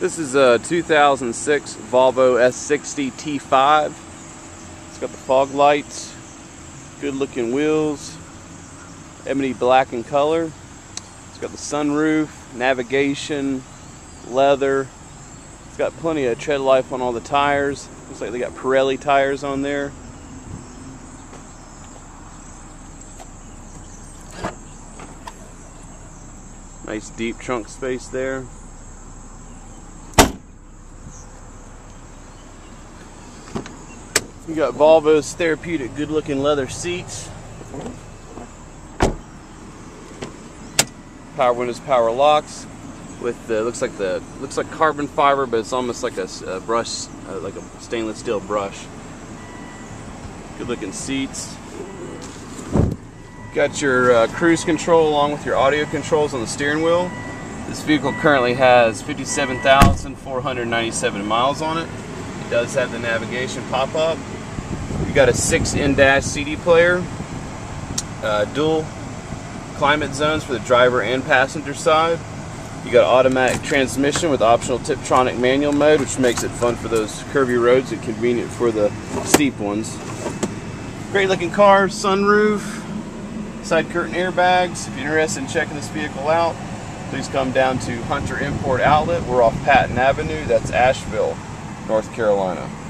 This is a 2006 Volvo S60 T5. It's got the fog lights, good looking wheels, ebony black in color. It's got the sunroof, navigation, leather. It's got plenty of tread life on all the tires. Looks like they got Pirelli tires on there. Nice deep trunk space there. You got Volvo's therapeutic good looking leather seats. Power windows, power locks with the looks like the looks like carbon fiber but it's almost like a, a brush uh, like a stainless steel brush. Good looking seats. Got your uh, cruise control along with your audio controls on the steering wheel. This vehicle currently has 57,497 miles on it. Does have the navigation pop-up. You got a 6 in-dash CD player, uh, dual climate zones for the driver and passenger side. You got automatic transmission with optional Tiptronic manual mode, which makes it fun for those curvy roads and convenient for the steep ones. Great looking car, sunroof, side curtain airbags. If you're interested in checking this vehicle out, please come down to Hunter Import Outlet. We're off Patton Avenue. That's Asheville, North Carolina.